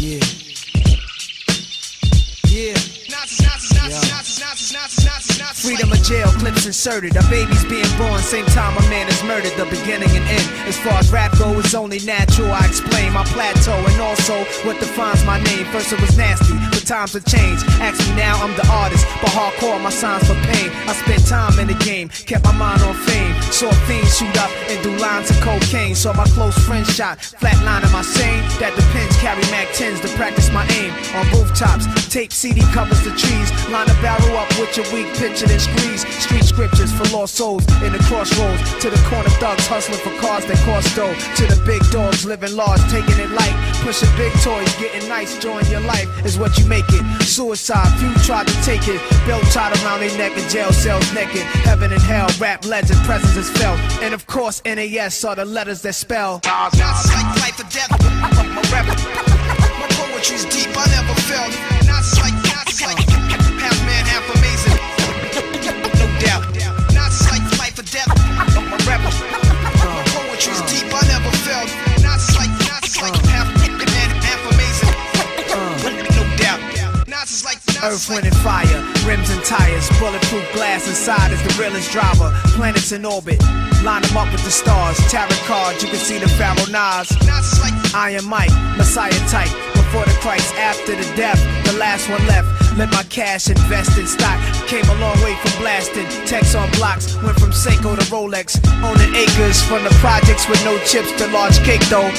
Yeah. Yeah. Yeah. Freedom of jail, clips inserted. A baby's being born, same time a man is murdered. The beginning and end. As far as rap go, it's only natural. I explain my plateau and also what defines my name. First it was nasty, but times have changed. Ask me now, I'm the artist, but hardcore my signs for pain. I spent time in the game, kept my mind on fame. Saw fiends shoot up and do lines of cocaine. Saw my close friend shot, flatlining my sane. That depends, carry Mac 10s to practice my aim. On rooftops, tape CD covers the trees. Line a barrel up with your weak picture Street scriptures for lost souls in the crossroads. To the corner thugs hustling for cars that cost dough. To the big dogs living large, taking it light. Pushing big toys, getting nice, join your life is what you make it. Suicide, few tried to take it. Belt tied around their neck in jail cells naked. Heaven and hell, rap legend, presence is felt. And of course, NAS are the letters that spell. Like life or death. Not like. Earth, wind, and fire, rims and tires, bulletproof glass inside is the realest driver. Planets in orbit, line them up with the stars. Tarot cards, you can see the Pharaoh Nas. Like. Iron Mike, Messiah type. Before the Christ, after the death, the last one left. Let my cash invest in stock. Came a long way from blasting. Text on blocks, went from Seiko to Rolex. Owning acres from the projects with no chips to large cake though.